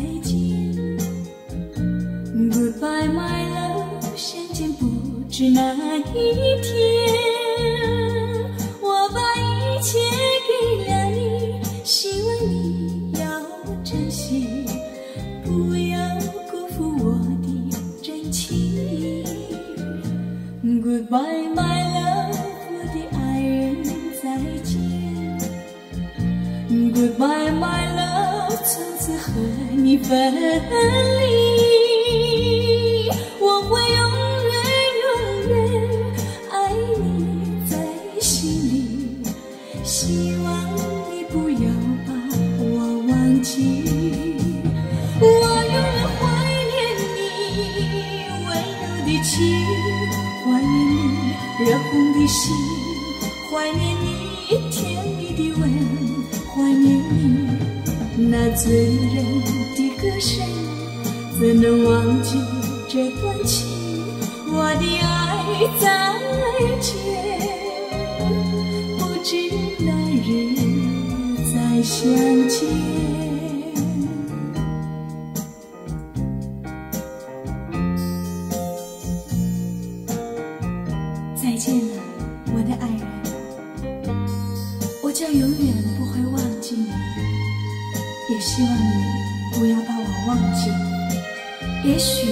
再见，goodbye my love。相见不知哪一天，我把一切给了你，希望你要珍惜，不要辜负我的真情。goodbye my love，我的爱人，再见。goodbye my love。你分离。我会永远永远爱你在心里，希望你不要把我忘记。我永远怀念你温柔的情，怀念你热红的心，怀念你甜那醉人的歌声，怎能忘记这段情？我的爱再见，不知哪日再相见。再见了，我的爱人，我将永远，也希望你不要把我忘记。也许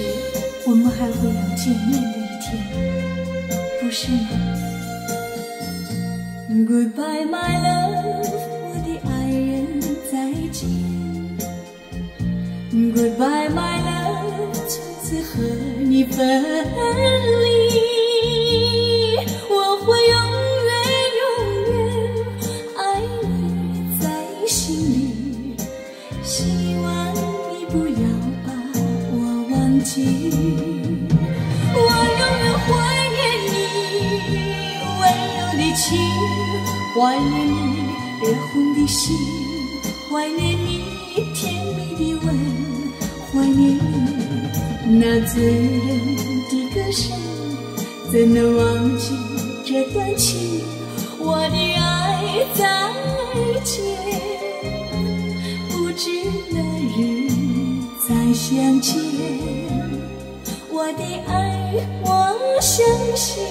我们还会有见面的一天，不是吗？Goodbye, my love，我的爱人，再见。Goodbye, my love，从此和你分离。我忘记。我永远怀念你温柔的情，怀念你热红的心，怀念你甜蜜的吻，怀念你那醉人的歌声，怎能忘记这段情？我的爱再见，不知哪日再相见。我的爱我相信。